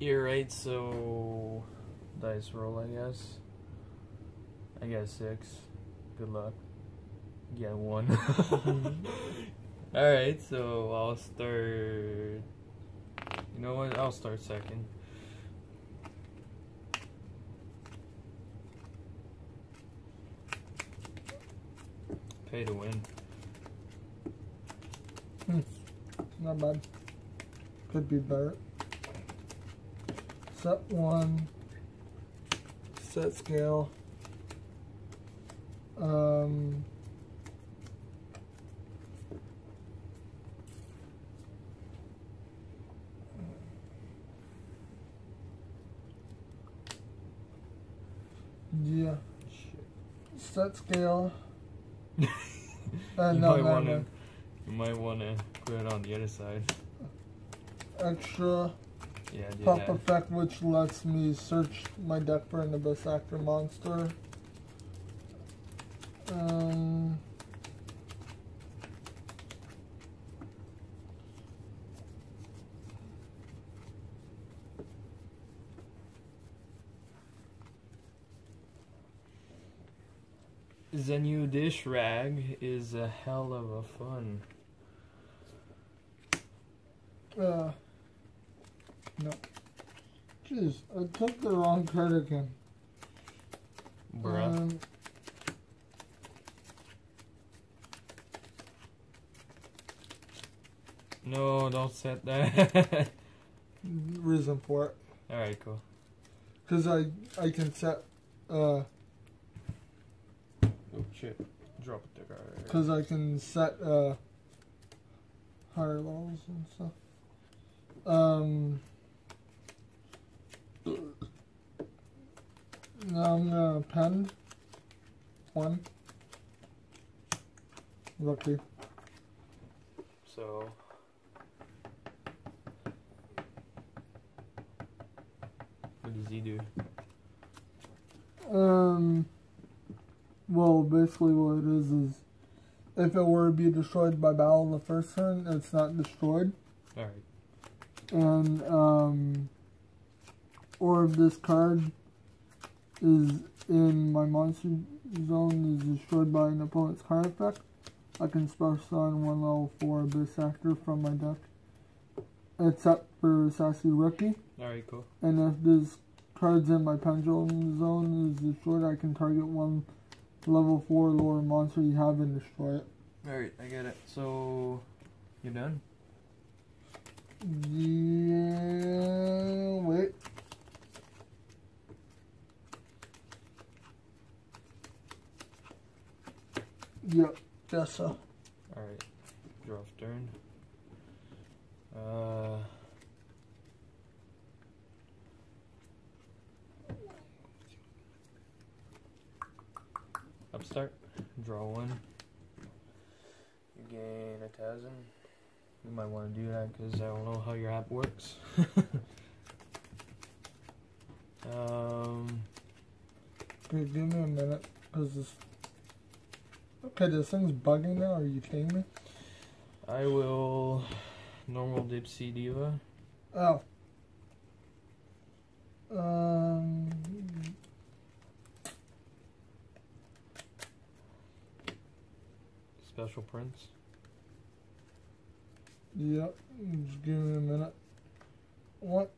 You're right, so dice roll, I guess. I got six. Good luck. Yeah, one. Alright, so I'll start. You know what? I'll start second. Pay to win. Hmm. Not bad. Could be better. Set one. Set scale. Um. Yeah. Set scale. Uh, you no, might no, want no. to. You might want to put it on the other side. Extra. Yeah, do Pop that. effect, which lets me search my deck for an Abyss Actor monster. Um, The new dish rag is a hell of a fun. uh, no. Jeez, I took the wrong card again. Bruh. Um, no, don't set that. reason for it. Alright, cool. Because I, I can set, uh, Oh shit. Drop the card. Because I can set, uh, higher levels and stuff. Um, now I'm gonna append one. Lucky. So. What does he do? Um, well, basically what it is is, if it were to be destroyed by battle the first turn, it's not destroyed. Alright. and um, or if this card is in my monster zone is destroyed by an opponent's card effect, I can special summon one level four Abyss Actor from my deck, except for Sassy Rookie. Alright, cool. And if this card's in my pendulum zone is destroyed, I can target one level four lower monster you have and destroy it. Alright, I get it. So. you're done? Yeah, wait. Yep, yes, sir. Alright. Draw turn. Uh. Upstart. Draw one. You gain a thousand. You might want to do that because I don't know how your app works. um. Okay, give me a minute, cause this. Okay, this thing's bugging now. Are you kidding me? I will normal Deep Sea Diva. Oh. Um. Special Prince. Yep. Just give me a minute. What?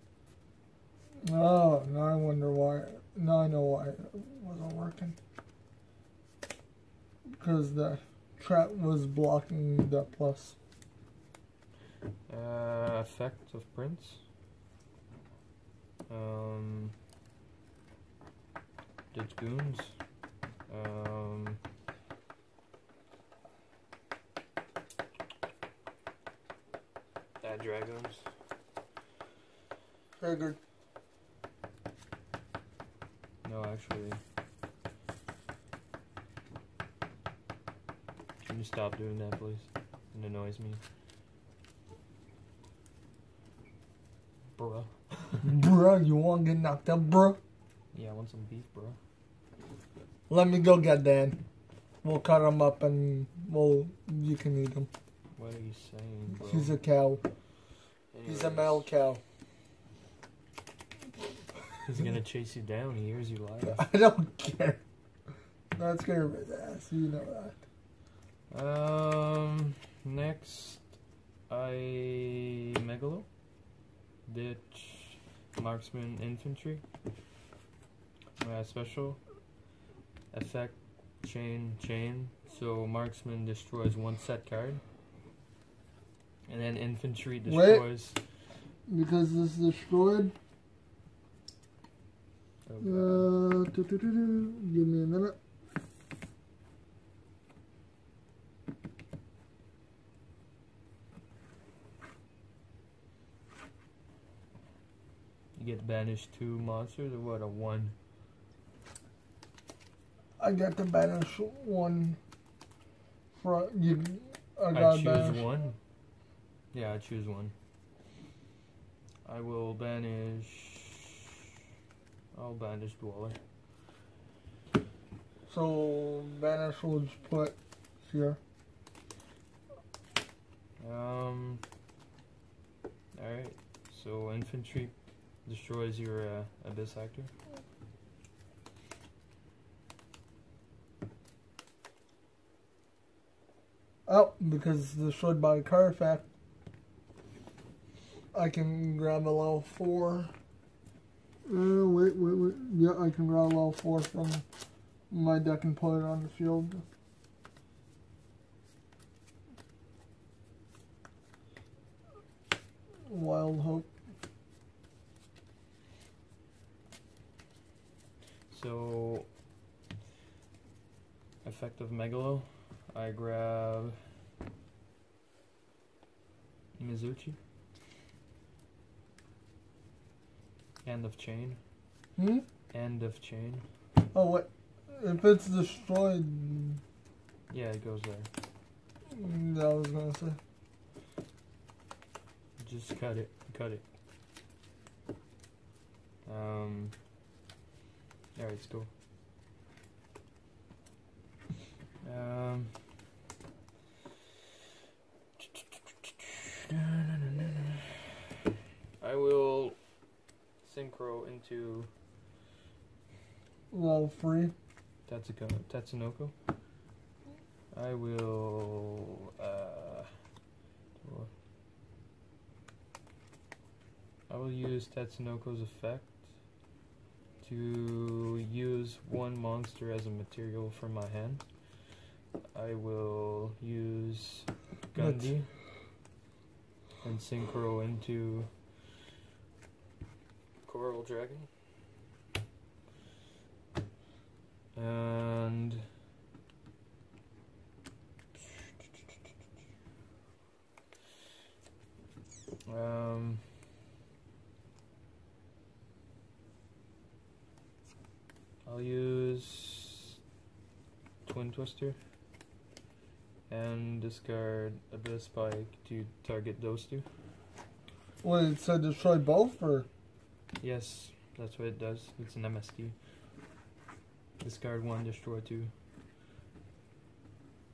Oh, now I wonder why. Now I know why it wasn't working. Because the trap was blocking the plus. Uh, effect of Prince. Um, Ditch Goons. Um, Add Dragons. Figured. No, actually. You stop doing that, please? It annoys me. Bruh. bruh, you want to get knocked out, bruh? Yeah, I want some beef, bro. Let me go get Dan. We'll cut him up and we'll, you can eat him. What are you saying, bro? He's a cow. He's a male cow. He's gonna chase you down. He hears you live. I don't care. Scared of his ass. You know that. Um, next, I Megalo, ditch, marksman, infantry. Uh, special effect, chain, chain. So marksman destroys one set card, and then infantry destroys. Wait. Because this is destroyed. Oh, Uh. Give me a minute. Banished two monsters or what? A one. I got to banish one. From you. I I choose banish. one. Yeah, I choose one. I will banish. I'll banish Dweller. So banish will just put here. Um. Alright, so infantry destroys your uh, abyss actor. Oh, because it's destroyed by a card effect. I can grab a level four. Uh, wait, wait, wait. Yeah, I can grab a level four from my deck and put it on the field. Wild Hope. So, effective Megalo, I grab Mizuchi. End of chain. Hmm? End of chain. Oh, what? If it's destroyed, Yeah, it goes there. mm, I was gonna say. Just cut it. Cut it. Um. Alright, let's go. Um. I will synchro into Level three. Tatsuko, Tatsunoko. I will. Uh, I will use Tatsunoko's effect to use one monster as a material for my hand. I will use Gundy and synchro into Coral Dragon. And um I'll use Twin Twister and discard Abysspike to target those two. Wait, it said destroy both, or? Yes, that's what it does. It's an MST. Discard one, destroy two.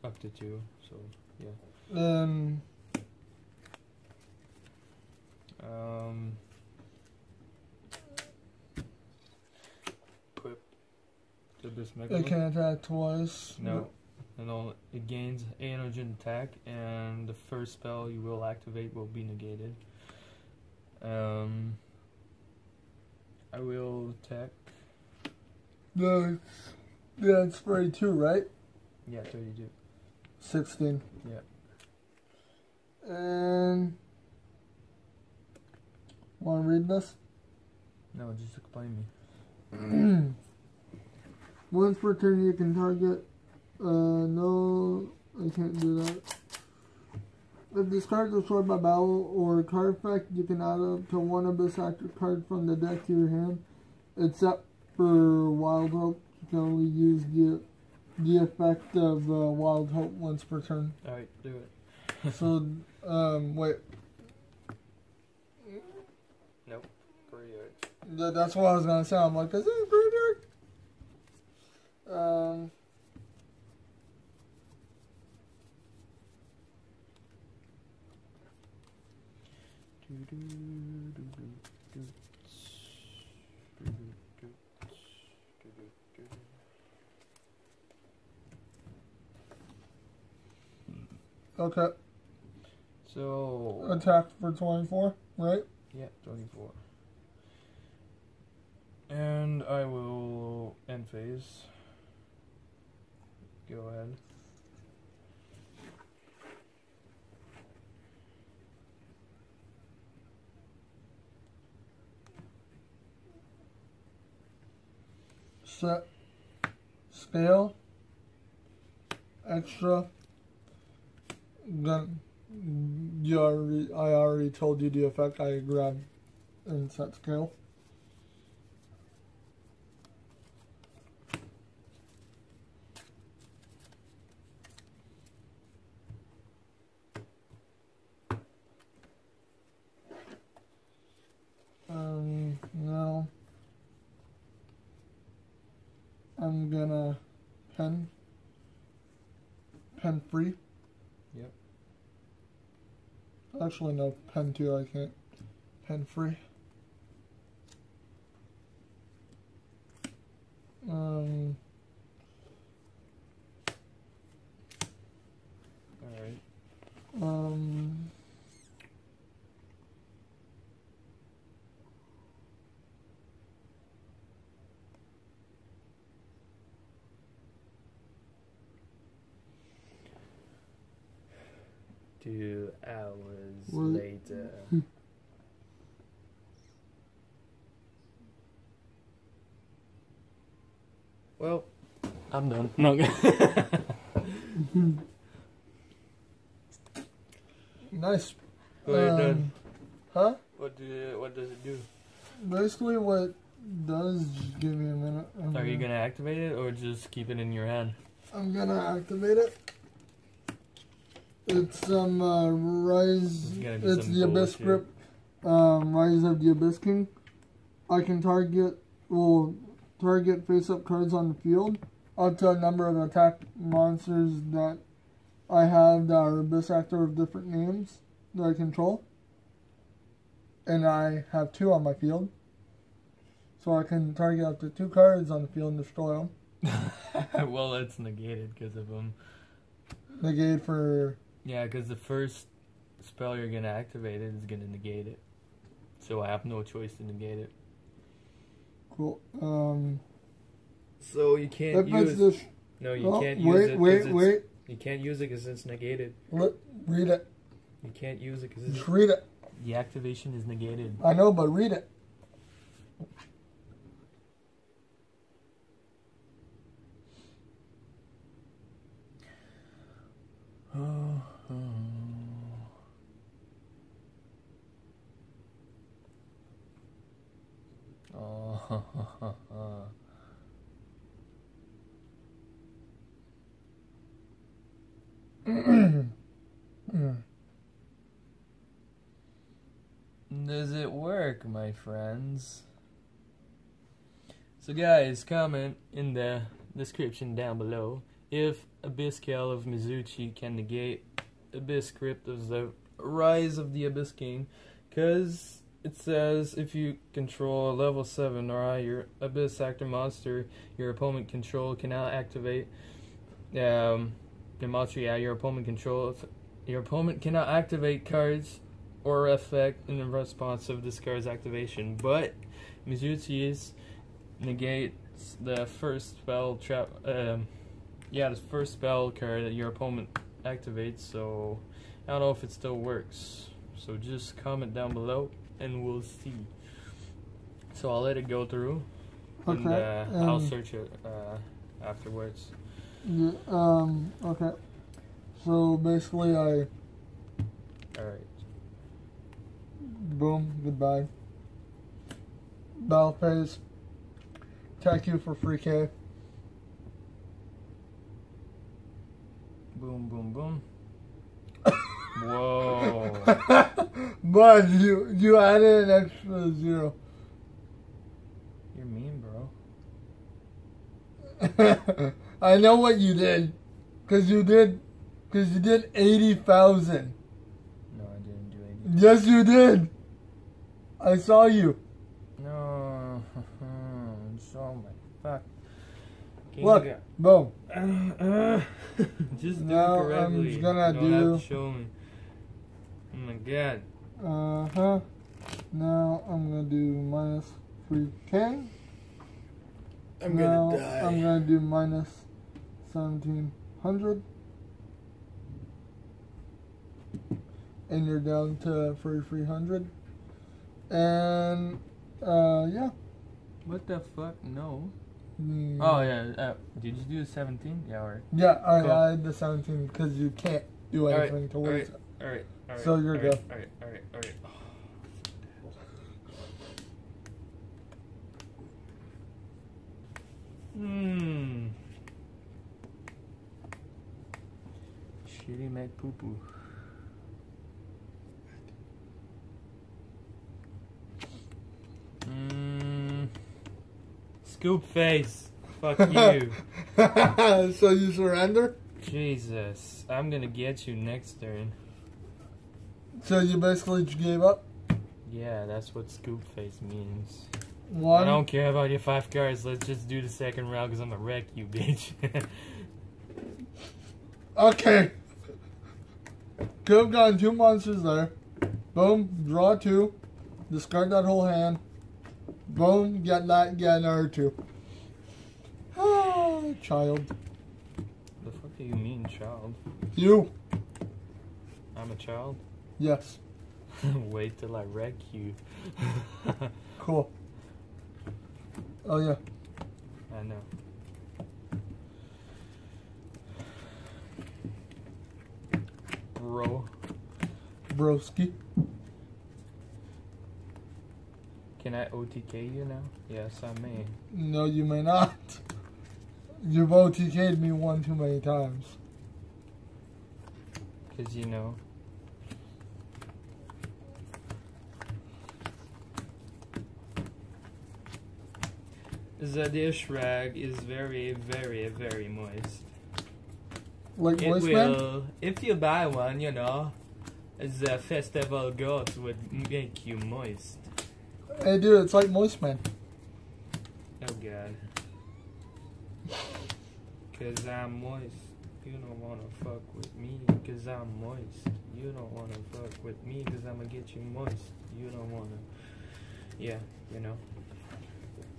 Up to two, so yeah. Then Um, to this it mega. can attack twice. No. And all, it gains energy attack, and the first spell you will activate will be negated. Um, I will attack. The yeah, it's spray two, right? Yeah, 32. Sixteen. Yeah. And want to read this? No, just explain me. Once per turn, you can target. Uh, no, I can't do that. If this card is destroyed by battle or card effect, you can add up to one of Abyss Actor card from the deck to your hand. Except for Wild Hope, you can only use the the effect of uh, Wild Hope once per turn. Alright, do it. So, um, wait. Th- that's what I was gonna say. I'm like, is it? Um, Okay. So attack for twenty four, right? Yeah, twenty four. And I will end phase. Go ahead. Set. Scale. Extra. Then you already, I already told you the effect I grabbed and set scale. Um, now I'm gonna pen pen free. Yep. Actually, no pen two. I can't pen free. Um, All right. um, Two hours What? later. well, I'm done. No. nice. We're Um, done. Huh? What do what does it do? Basically, what does give me a minute. I'm Are you gonna activate it or just keep it in your hand? I'm gonna activate it. It's some uh, rise. It's It's the Abyss. Script, um, Rise of the Abyss King. I can target, well, target face-up cards on the field up to a number of attack monsters that I have that are Abyss Actor of different names that I control. And I have two on my field. So I can target up to two cards on the field and destroy them. well, it's negated because of them. Negate for Yeah, because the first spell you're gonna activate it is gonna negate it. So I have no choice to negate it. cool. Um, So you can't use. this, No, you oh, can't use it. wait, wait, wait. You can't use it because it's negated. Let, read it. You can't use it because it's Just read it. the activation is negated. I know, but read it. Oh. Does it work, my friends? So, guys, comment in the description down below if Abyss-scale of Mizuchi can negate Abyss Script of the Rise of the Abyss King. Because it says if you control a level 7 or higher Abyss Actor monster your opponent control cannot activate. Um, the monster, yeah, your opponent controls. Your opponent cannot activate cards or effect in response of this card's activation, but Mizuchi's negates the first spell trap. Um, yeah, the first spell card that your opponent activates. So I don't know if it still works. So just comment down below, and we'll see. So I'll let it go through, and Okay, uh, I'll um, search it uh, afterwards. Yeah, um, okay. So basically, I All right. boom, goodbye. Battle phase. Attack you for free K. Boom, boom, boom. Whoa. but you you added an extra zero. You're mean, bro. I know what you did, cause you did, cause you did eighty thousand. No, I didn't do anything. Yes, you did. I saw you. No. so my fuck. King Look. Boom. Uh, uh, just do it I'm gonna do- show me. Oh my god. Uh huh. Now I'm gonna do minus three king. I'm now gonna die. I'm gonna do minus seventeen hundred. And you're down to thirty-three hundred. And uh yeah. What the fuck? No. Mm, Oh yeah. Uh, did you do 17? Yeah. Alright. Yeah, I Cool. added the seventeen because you can't do Alright, anything towards it. Alright. Alright. So you're alright, good. Alright. Alright. Alright. Hmm. Shitty Mac poo poo. Mmm. Scoop face. Fuck you. so you surrender? Jesus. I'm gonna get you next turn. So you basically just gave up? Yeah, that's what scoop face means. I don't care about your five cards. Let's just do the second round because I'm gonna wreck you, bitch. Okay. Could have gotten two monsters there. Boom, draw two. Discard that whole hand. Boom, get that, get another two. Ah, child. the fuck do you mean, child? You. I'm a child? Yes. Wait till I wreck you. Cool. Oh, yeah. I know. Bro. Broski. Can I OTK you now? Yes, I may. No, you may not. You've OTK'd me one too many times. Because, you know. The dish rag is very, very, very moist. Like It man? will, if you buy one, you know, the festival goats would make you moist. Hey, dude, it's like Moist Man. Oh god. Cause I'm moist. You don't wanna fuck with me cause I'm moist. You don't wanna fuck with me cause I'ma get you moist. You don't wanna. Yeah, you know.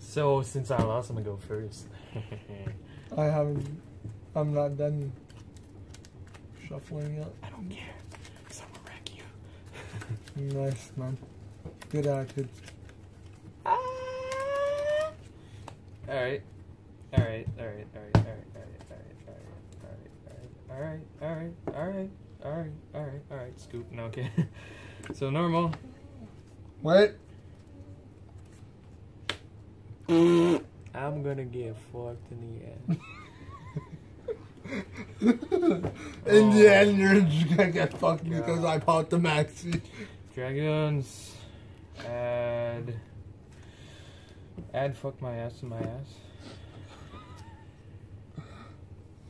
So since I lost, I'm gonna go first. I haven't. I'm not done shuffling yet. I don't care. Cause I'm gonna wreck you. Nice, man. Good attitude. Alright. Alright, alright, alright, alright, alright, alright, alright, alright, alright, alright, alright, alright, alright, scoop, no, okay. so normal. Wait. I'm gonna get fucked in the end. In the end, you're just gonna get fucked God. because I popped the maxi. Dragons. Add. Add fuck my ass to my ass.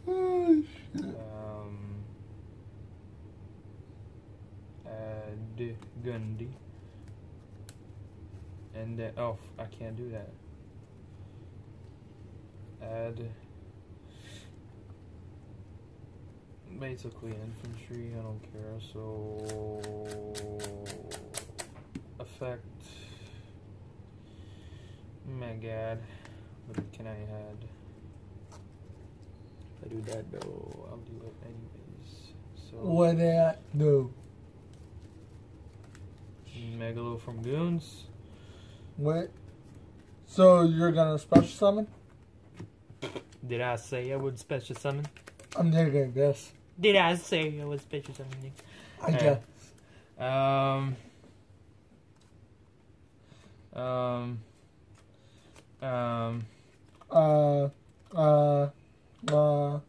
Oh, shit. Um. Add Gundy. And then, oh, I can't do that. Add. Basically infantry, I don't care, so. Effect. My god. What can I add? If I do that though, I'll do it anyways. So. What that? No. Megalo from Goons. What? So you're gonna special summon? Did I say I would special summon? I'm a guess. Did I say I would special summon? I guess. Um. Um. Um. Uh. Uh. Uh.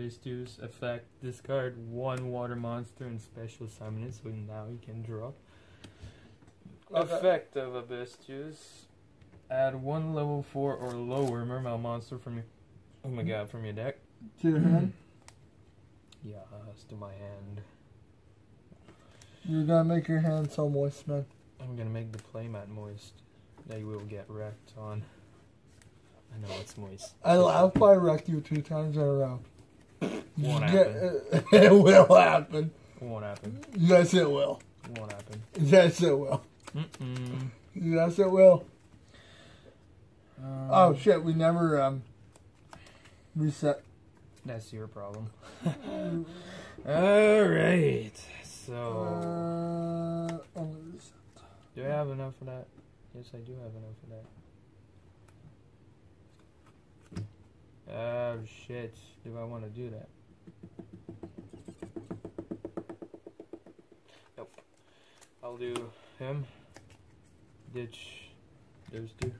Abyssteus effect. Discard one water monster and special summon it, so now you can draw. Okay. Effect of Abyssteus. Add one level 4 or lower mermail monster from your. Oh my god, from your deck. To your hand. Yes, to my hand. You're gonna make your hand so moist, man. I'm gonna make the playmat moist. they will get wrecked on. I know it's moist. I laugh. I wreck you two times in a row. Won't happen. it will happen. Won't happen. Yes, it will. Won't happen. Yes, it will. Mm-mm. Yes, it will. Um, Oh shit! We never um reset. That's your problem. Alright. So, Uh, do I have enough for that? Yes, I do have enough for that. Oh, shit. Do I want to do that? Nope. I'll do him. Ditch those two.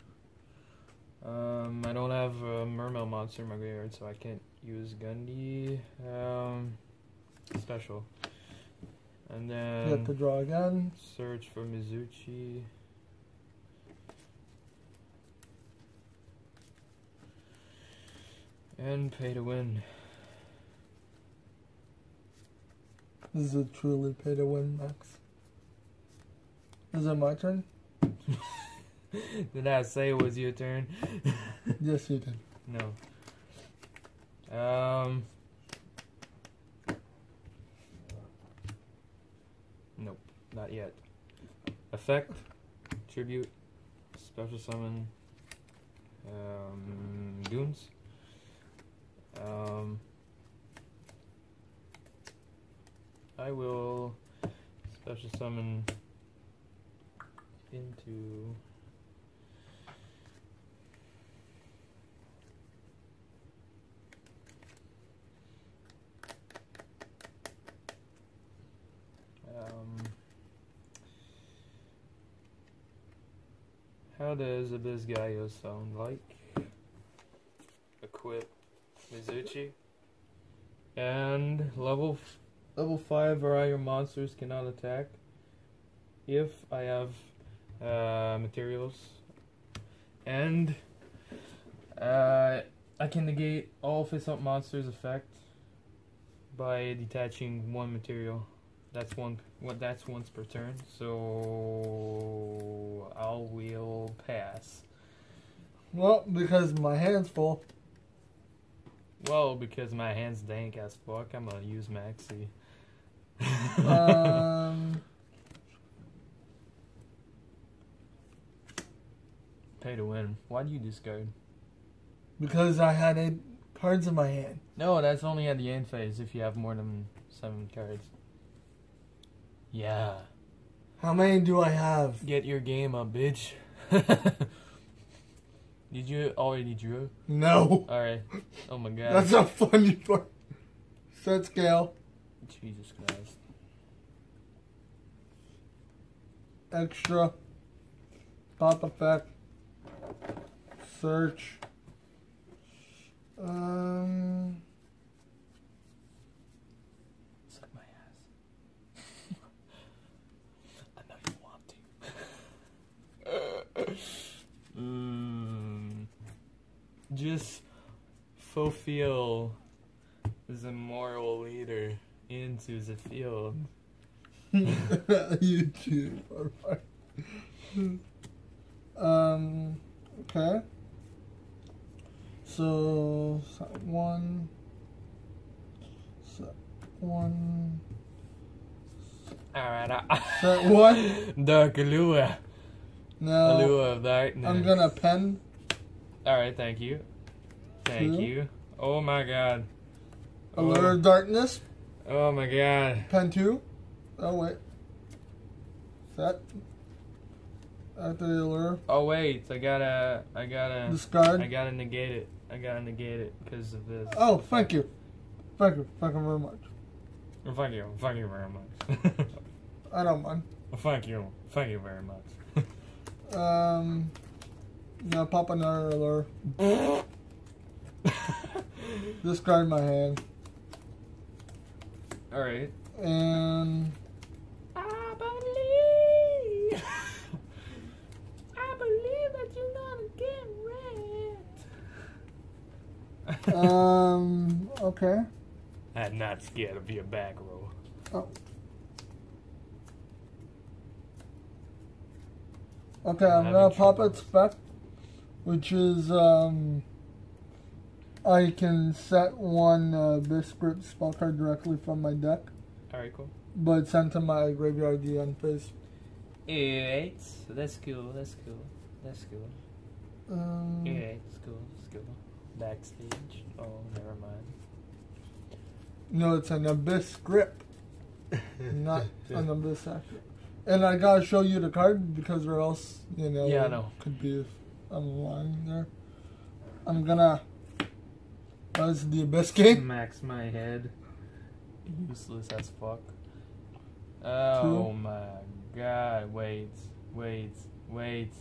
Um, I don't have a Mermail monster in my graveyard, so I can't use Gundy. Um, special. And then have to draw again. search for Mizuchi. And pay to win. This is a truly pay to win, Max. Is it my turn? Did I say it was your turn? Yes, you did. No. Um. Nope, not yet. Effect, tribute, special summon, um, goons. Um, I will special summon into. How does Abyss Gaio sound like? Equip Mizuchi. And level f- level five Variety monsters cannot attack if I have uh, materials. And uh, I can negate all face up monsters effect by detaching one material. That's one. What that's once per turn. So I will pass. Well, because my hand's full. Well, because my hand's dank as fuck, I'm gonna use Maxi. Um, Pay to win. Why do you discard? because I had eight cards in my hand. No, that's only at the end phase if you have more than seven cards. Yeah. How many do I have? Get your game up, bitch. Did you already drew? No. Alright. Oh my god. That's a funny part. Set scale, Jesus Christ. extra, pop effect, search. Um, Suck my ass. I know you want to. mm, just fulfill the moral leader into the field. you too. Alright. Um, okay. So, one. Set one. Alright, Set one. Dark Allure. Now, Allure of Darkness. I'm gonna pen. Alright, thank you. Thank Two. you. Oh my god. Allure of Darkness. Oh my god. Pen two. Oh, wait. Set. After the allure. Oh wait, I gotta, I gotta, Discard. I gotta negate it. I gotta negate it because of this. Oh, thank you. Thank you. Thank you very much. Well, Thank you, thank you very much. I don't mind. Well, thank you, thank you very much. Um, now pop another allure. Discard my hand. All right. And I believe, I believe that you're gonna get wrecked. um, okay. I'm not scared of your back row. Oh. Okay, I'm having gonna pop trouble. it spec, which is um, I can set one uh, Abyss Script spell card directly from my deck, Alright, cool. but send to my graveyard the phase. Alright, that's cool, that's cool, that's cool. Um, Alright, it's cool, it's cool. Backstage. Oh, never mind. No, it's an Abyss Script, not an Abyss Accurate. And I gotta show you the card because or else, you know, Yeah, I know. could be I'm lying there. I'm gonna. That's the Abyss game. Max my head. Useless as fuck. Oh Two. my god. Wait. Wait. Wait.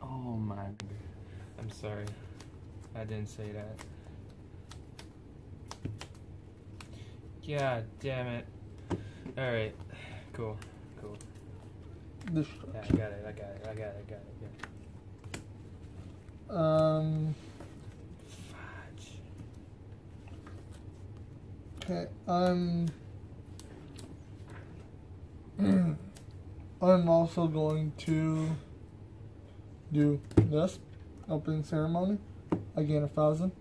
Oh my. I'm sorry. I didn't say that. God damn it. Alright. Cool. Cool. Yeah, I got it. I got it. I got it. I got it. I got it. Um. Okay. I'm. I'm also going to do this opening ceremony. I gain a thousand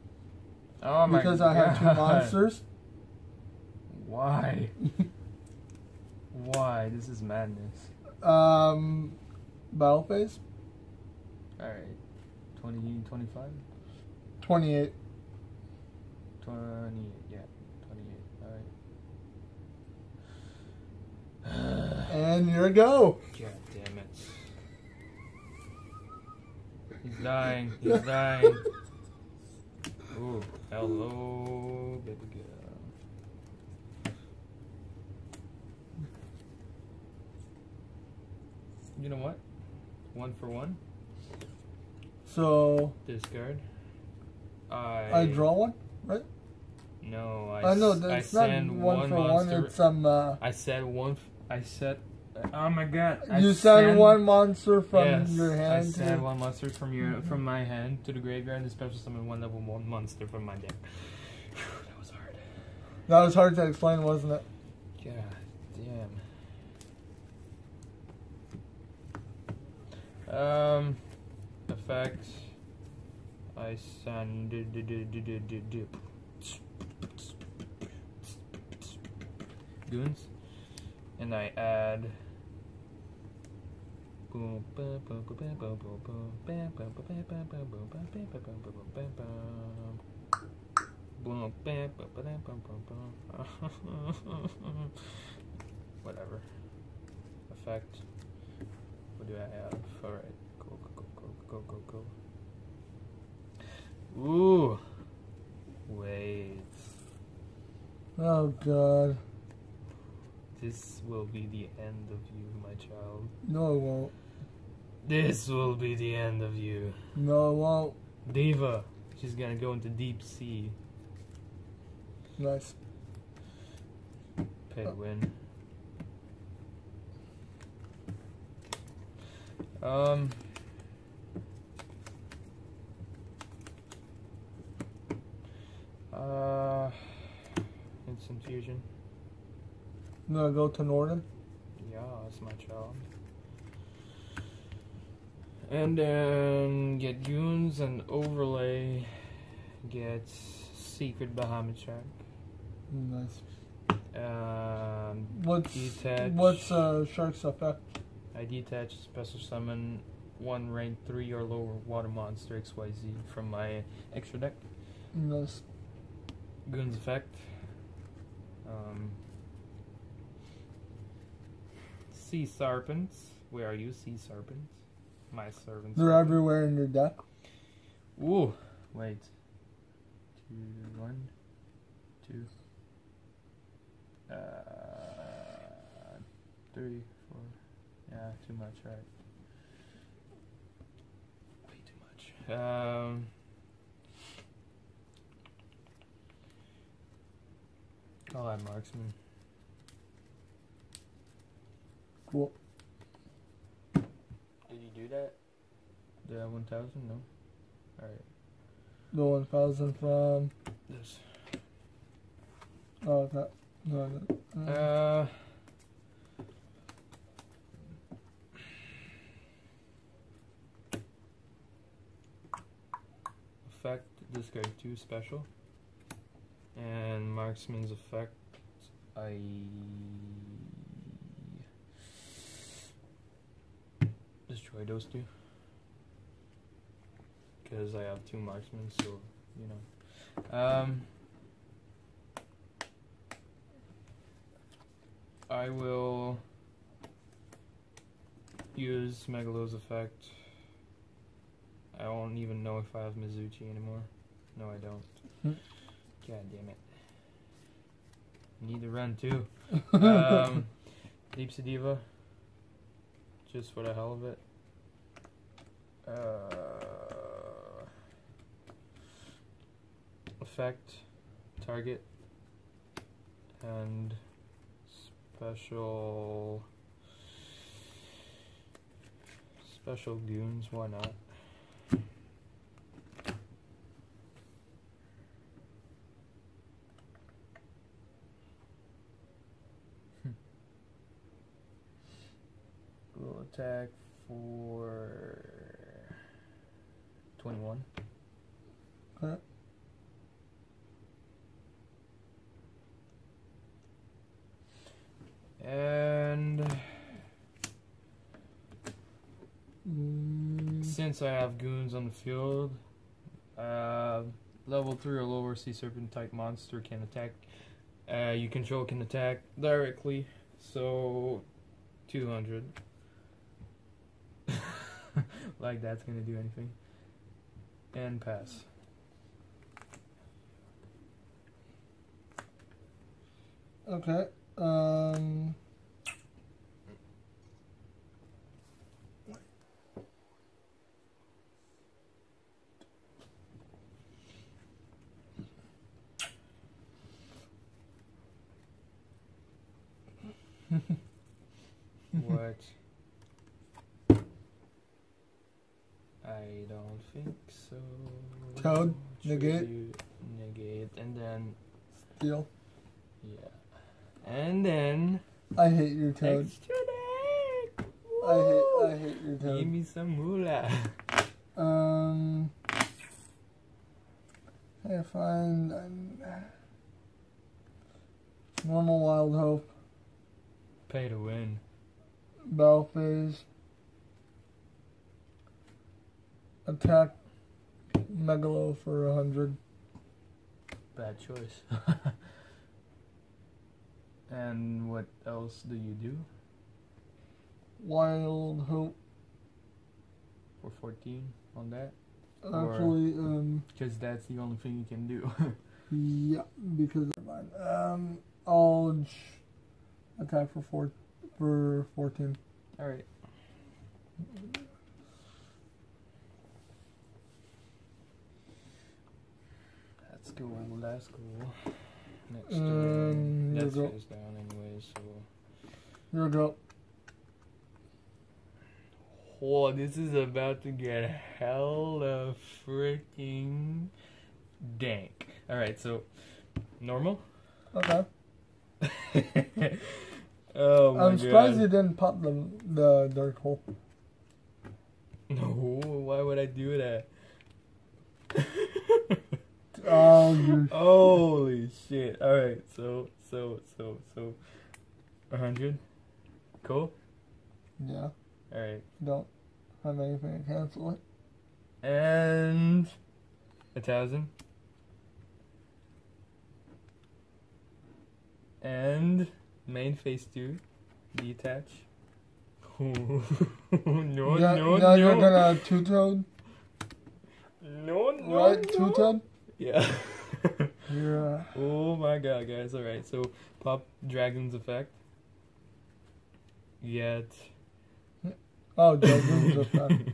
Oh my because. I have two monsters. Why? Why? This is madness. Um, battle phase Alright. 20, 25? twenty-eight. 28, 28, alright. And here we go. God damn it. He's dying. He's dying. Ooh, hello, baby girl. You know what? One for one. So Discard. I I draw one. Right? No, I. I know that's I not one, for monster. one. It's um. Uh, I said one. I said. Oh my god! I you send send- one monster from yes, your I hand to send one monster from your Mhm. from my hand to the graveyard and special summon one level one monster from my deck. that was hard. That was hard to explain, wasn't it? God damn. Um, effect. I send goons, and I add whatever effect what do I have? All right go go go go go go go ooh. Waves oh god. This will be the end of you, my child. No, it won't. This will be the end of you. No, it won't. Diva. She's gonna go into deep sea. Nice. Pedwin. Um. Uh. Instant fusion. Gonna go to Northern. Yeah, that's my job. And then get goons and overlay. Get secret Bahamut Shark. Nice. Um, What's Detach. what's uh Shark's effect? I detach special summon one rank three or lower water monster XYZ from my extra deck. Nice. Goons effect. Um, sea serpents. Where are you, sea serpents? My servants. They're everywhere in your deck. Ooh, wait. Two, one, two, uh, three, four. Yeah, too much, right? Way too much. Um. I'll add marksman. Cool. Did you do that? Did I 1,000? No. Alright. The 1,000 from. This. Oh, that. No, no. Uh. uh effect discard two special and marksman's effect I destroy those two. Because I have two marksmen, so you know. Um, I will use Megalo's effect. I don't even know if I have Mizuchi anymore. No, I don't. Hmm. God damn it. Need to run too. um, Deep Sea Diva. Just for the hell of it. Uh, effect, target, and special. Special goons, why not? We'll attack for 21. Okay. And Mm, since I have goons on the field, uh, level 3 or lower sea serpent type monster can attack. Uh, you control can attack directly, so 200. Like that's gonna do anything. And pass. okay. Um. what? I don't think so. Toad, negate. Negate, and then Steal. yeah, and then I hate your toad. extra deck. I hate. I hate your toad. Give me some moolah. Um. I find um, normal wild hope Pay to win. battle phase. Attack Megalo for a hundred. Bad choice. and what else do you do Wild hope. for 14 on that? Or- Actually, um, Because that's the only thing you can do. yeah, because of mine. Um, I'll attack for four for fourteen. Alright. That's cool, that's cool. Next Um, That's down anyway, so. Here we go. Whoa, this is about to get hella freaking dank. Alright, so. Normal? Okay. oh my I'm surprised god. you didn't pop the the dark hole. No, why would I do that? Oh, Holy shit. Alright, so, so, so, so. A hundred? Cool? yeah. Alright. Don't have anything to cancel it. And. A thousand. And. Main phase two. Detach. no, yeah, no, now no. you're gonna uh, two toad, No, no. right? no. Two toad. Yeah. You're uh, oh my god, guys. Alright, so pop Dragon's effect. Get. oh, dragon's effect.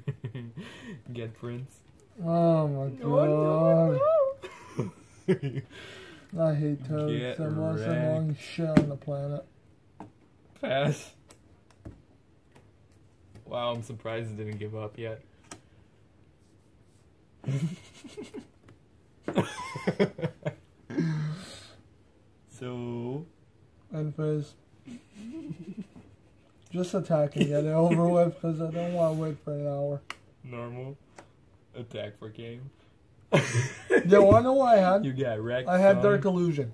Get Prince. Oh my god. no, no. I hate toads. Get They're the most wrecked. annoying shit on the planet. Pass. Wow, I'm surprised it didn't give up yet. So And phase. Just attack and get it over with because I don't want to wait for an hour. normal attack for game. Yeah, wanna know what I had? You got wrecked. I had. Dark Illusion.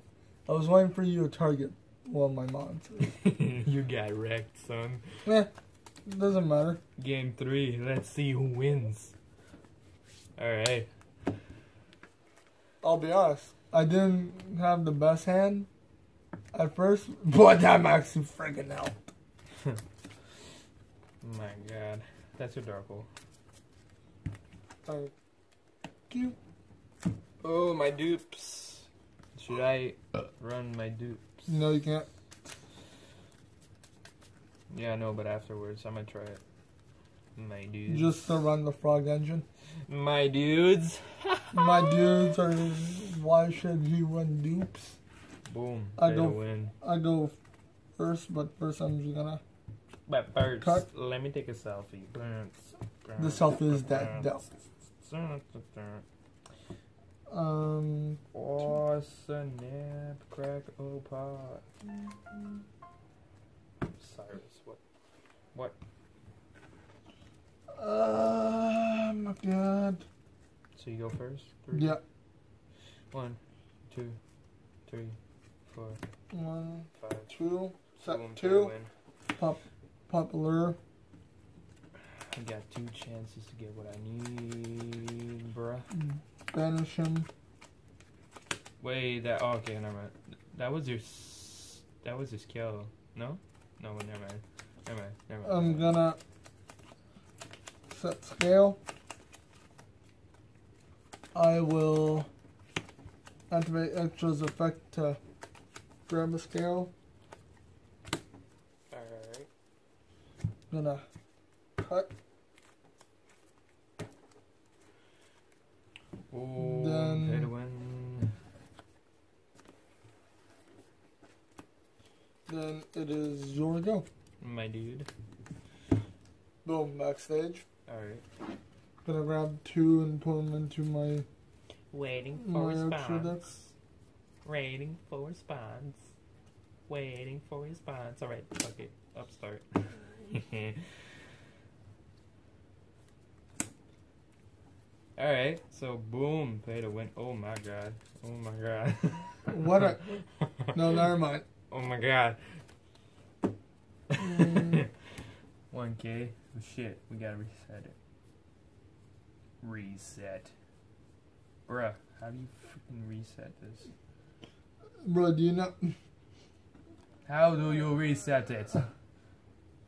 I was waiting for you to target one of my mons. you got wrecked, son. Eh, doesn't matter. Game three. Let's see who wins. All right. I'll be honest. I didn't have the best hand at first, but I'm actually freaking out. My God, that's adorable. Thank you. Oh, my dupes. Should I run my dupes? No, you can't. Yeah, I know, but afterwards, I'm gonna try it. My dudes. Just to run the frog engine. My dudes. My dudes are. Why should you win dupes? Boom. I go- win. I go first, but first I'm just gonna. But first, Cut. let me take a selfie. The selfie is that dope. Um, Oh, snap, crack, oh, pot. Cyrus, what? What? Oh my god. So you go first? Three? Yeah. One, two, three, four, One, five. two, set Boom, two. Pop, popular. I got two chances to get what I need, bruh. Mm. Banish him. Wait, that oh, okay, never mind. That was your that was your skill. No, no, never mind. Never mind. Never mind. I'm gonna set scale. I will activate extras effect to grab a scale. Alright. Gonna cut. Oh, Then- pay to win. Then it is your go. My dude. Boom, backstage. Alright. Gonna grab two and put them into my Waiting for my decks. Waiting for response. Waiting for response. Alright, fuck it. Upstart. Alright, so boom, pay to win. Oh my god. Oh my god. What a- No, never mind. Oh my god. Mm, 1k. Oh shit, we gotta reset it. Reset. Bruh, how do you freaking reset this? bro, do you know? How do you reset it?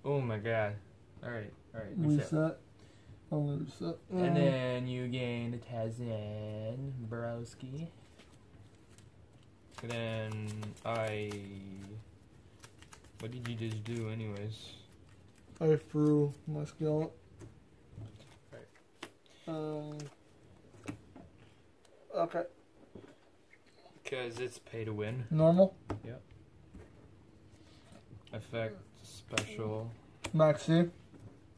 Oh my god. Alright, alright, reset. Reset. I'm gonna reset. And Um, then you gain a Tarzan Browski. And then I. What did you just do, anyways? I threw my skill. Um. Okay. Because it's pay to win. Normal. Yeah. Effect, special. Maxi.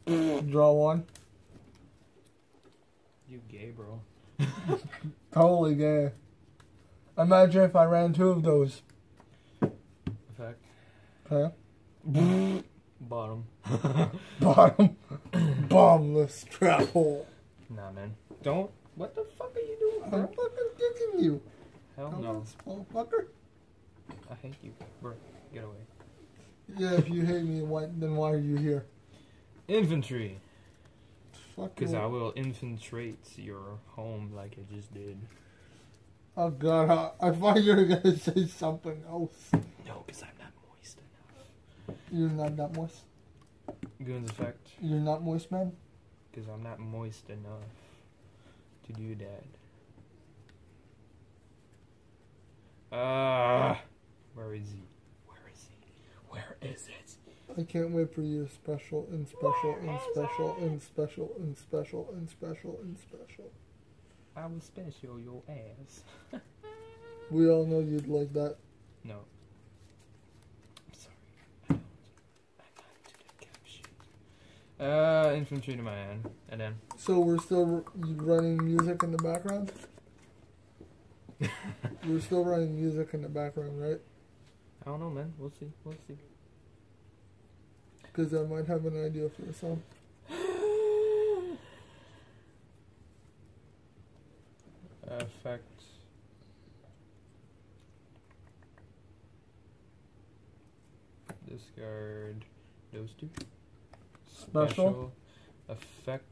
Draw one. You gay, bro. Totally gay. Imagine if I ran two of those. Effect, Okay. bottom. Bottom. Bottomless trap hole. Nah, man. Don't. What the fuck are you doing, I'm bro? fucking kicking you. Hell Come no. on, small fucker. I hate you, bro. Get away. Yeah, if you hate me, why, then why are you here? Infantry. Fuck Because. I will infiltrate your home like I just did. Oh god, I, I thought you were gonna say something else. No, because I'm not moist enough. You're not that moist. Goons effect. You're not moist, man. Because I'm not moist enough to do that. Ah, where is he? Where is he? Where is it? I can't wait for you special and special and special and special and special and special and special. I will special your ass. We all know you'd like that. No. I'm sorry. I don't. I'm not into that kind of shit. Uh, infantry to my end, and then. So we're still r- running music in the background? We're still running music in the background, right? I don't know, man. We'll see. We'll see. Because I might have an idea for a song. effect. Discard those two. Special. effect.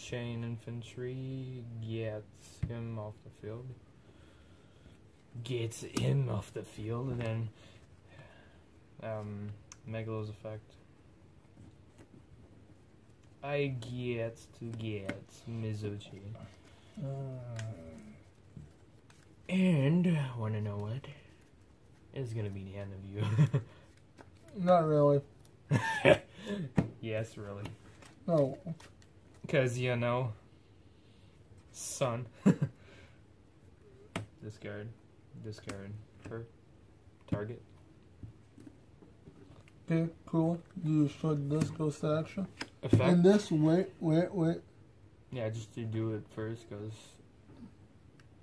Chain infantry gets him off the field. Gets him off the field, and then um, Megalo's effect. I get to get Mizuchi. And wanna know what? It's gonna be the end of you. Not really. yes, really. No. Cause you know, son. discard, discard her target. Okay, cool. You should this goes to action. Effect. And this, wait, wait, wait. yeah, just to do it first, cause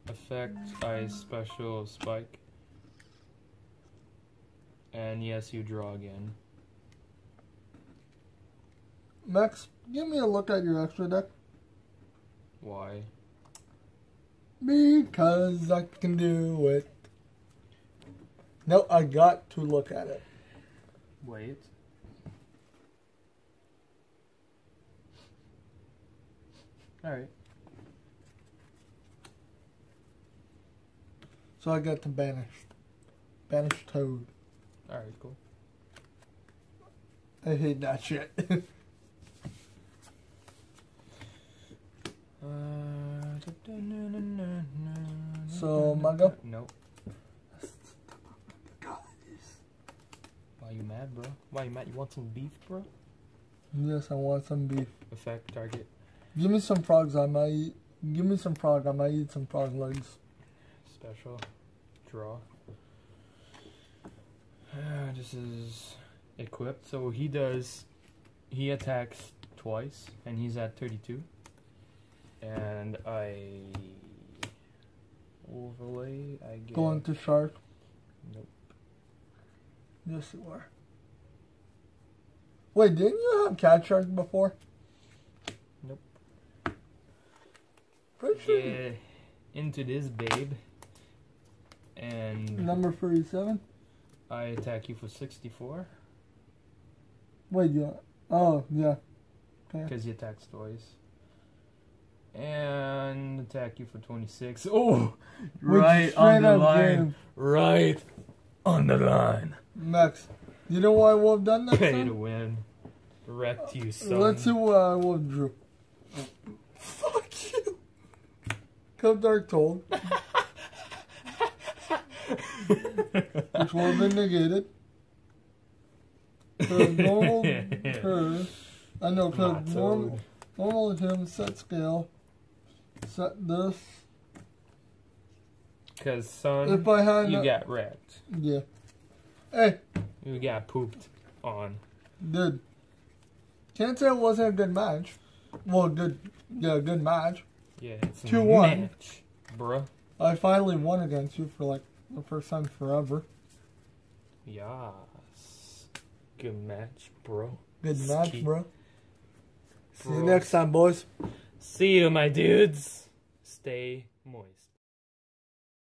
effect ice special spike. And yes, you draw again. Max, give me a look at your extra deck. Why? Because I can do it. No, I got to look at it. Wait. Alright. So I got to banish. Banish Toad. Alright, cool. I hate that shit. So, Mago? Nope. Why you mad, bro? Why you mad? You want some beef, bro? yes, I want some beef. Effect target. Give me some frogs, I might eat. Give me some frog, I might eat some frog legs. Special. Draw. Uh, this is equipped. So he does. He attacks twice, and he's at 32. And I. Overlay, I get. Going to shark. Nope. Yes, you are. Wait, didn't you have cat shark before? Nope. Pretty sure. Into this babe. And Number 37? I attack you for 64. Wait, yeah. Oh, yeah. Okay. Because he attacks twice. And attack you for 26. Oh! Right on the line. game. Right on the line. Max, you know why I would have done next Pay to win. Wrecked you, uh, son. Let's see what I would have drew. Fuck you. Come Dark Told, which would have been negated. Normal her, I know, because normal, normal him, set scale, set this. Because, son, If I had, you got wrecked. yeah. Hey, You got pooped on. dude. Can't say it wasn't a good match. Well, good, yeah, good match. Yeah, it's a 2-1. match, bruh. I finally won against you for like the first time forever. Yes. Good match, bro. Good match, Ski. bro. See you next time, boys. See you, my dudes. Stay moist.